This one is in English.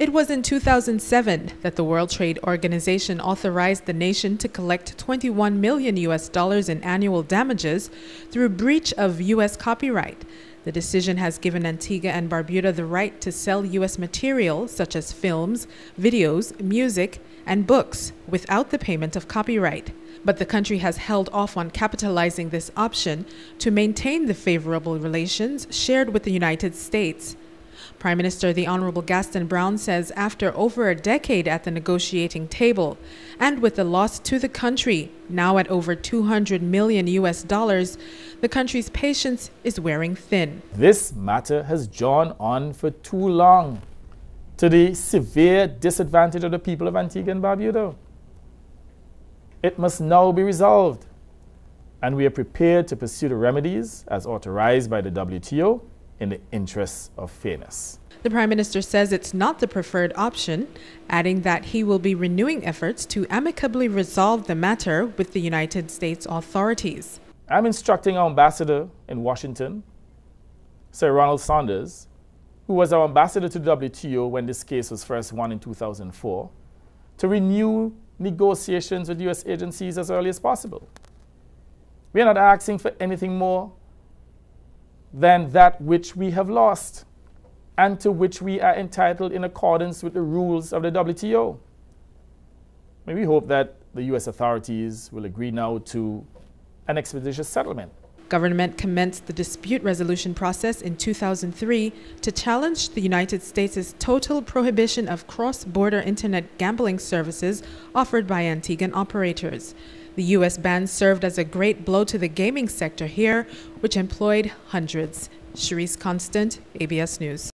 It was in 2007 that the World Trade Organization authorized the nation to collect 21 million US dollars in annual damages through breach of US copyright. The decision has given Antigua and Barbuda the right to sell U.S. material such as films, videos, music, and books without the payment of copyright. But the country has held off on capitalizing this option to maintain the favorable relations shared with the United States. Prime Minister the Honorable Gaston Browne says after over a decade at the negotiating table and with the loss to the country now at over 200 million US dollars, the country's patience is wearing thin. This matter has drawn on for too long to the severe disadvantage of the people of Antigua and Barbuda. It must now be resolved, and we are prepared to pursue the remedies as authorized by the WTO in the interests of fairness. The Prime Minister says it's not the preferred option, adding that he will be renewing efforts to amicably resolve the matter with the United States authorities. I'm instructing our ambassador in Washington, Sir Ronald Sanders, who was our ambassador to the WTO when this case was first won in 2004, to renew negotiations with U.S. agencies as early as possible. We are not asking for anything more than that which we have lost and to which we are entitled in accordance with the rules of the WTO. We hope that the U.S. authorities will agree now to an expeditious settlement. Government commenced the dispute resolution process in 2003 to challenge the United States' total prohibition of cross-border internet gambling services offered by Antiguan operators. The U.S. ban served as a great blow to the gaming sector here, which employed hundreds. Cherise Constant, ABS News.